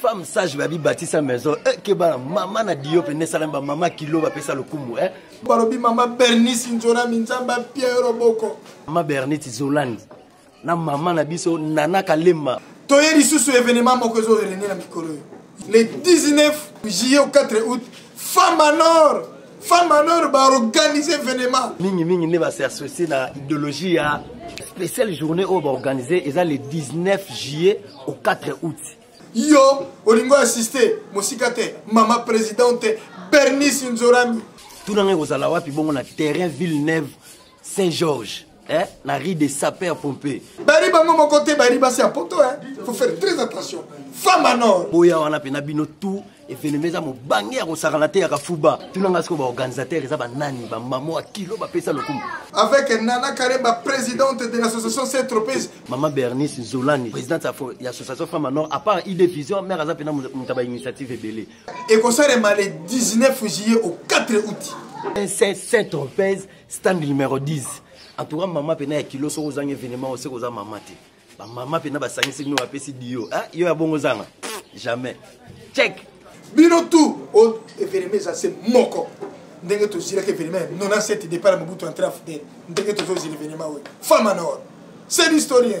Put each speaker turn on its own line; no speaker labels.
femme sage babi batisa maison ekeba eh, mama na diyo pene esalami bamama kilo bapesa lokumu eh.
balobi mama bernice nzolami nzambe apiero boko
mama bernice zolani na mama na biso nana kalema
toye lisusu evenema moko ezorenena mikolo oyo le 19 juillet 4 août femme en or femme en or ba organiser événement
mingi mingi nde ba se associer na idéologie ya spéciale journée oyo ba organiser eza le 19 juillet au 4 août
yo olingo assiste mosika te mama présidente bernice nzorami
tuna ngai kozala wapi bongo na terrain ville neuve Saint Georges eh, na rue de Sapeur Pompée.
Bari bango moko te bari basi ya poto hein. Faut faire très attention. Femme en or.
Boya wana pe na bino tout evenema eza mobange ya kosakana te ya kafuba tunanga sikoyo baorganisateur eza banani bamama ya kilo bapesa lokumu
avec nana karemba présidente de l'association saint tropez
mama bernice nzolani présidente ya association femme nord à part idée vision mare aza mpena moto ya bainitiative ebele
ekosalema le 19 juillet au 4 août
saint tropez stand numero 10 en tout cas mama pena ya kilo soki ozangi evenement oseki oza mama te bamama pena basangisi bino bapesi dio ah, yo ya bongo ozanga jamais check
bino tout evenement eza se moko ndenge tozilaki evenement 97 départ ya mobutu entre afdel ndenge tozozila evenement oyo femme en or c'est l'historien